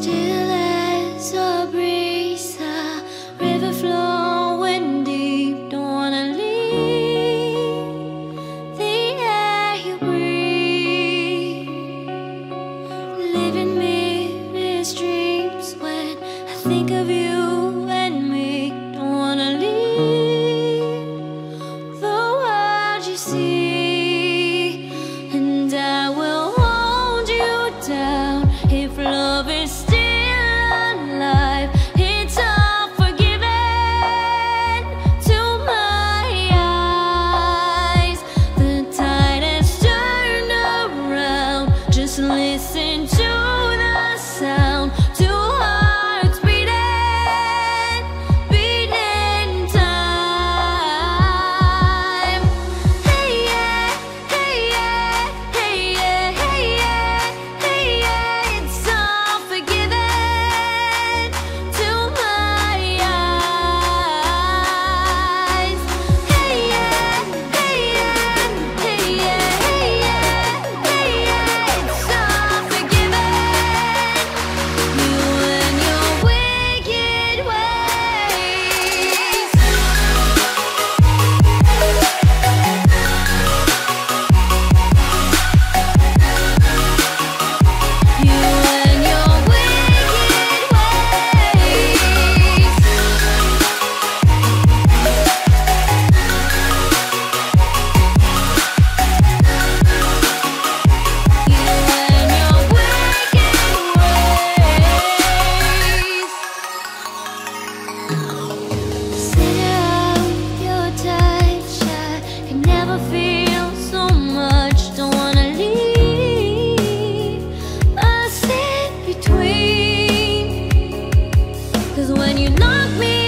still as a breeze, a river flowing deep. Don't wanna leave the air you breathe. Living dreams when I think of you and me. Don't wanna leave the world you see. blessing. Cause when you knock me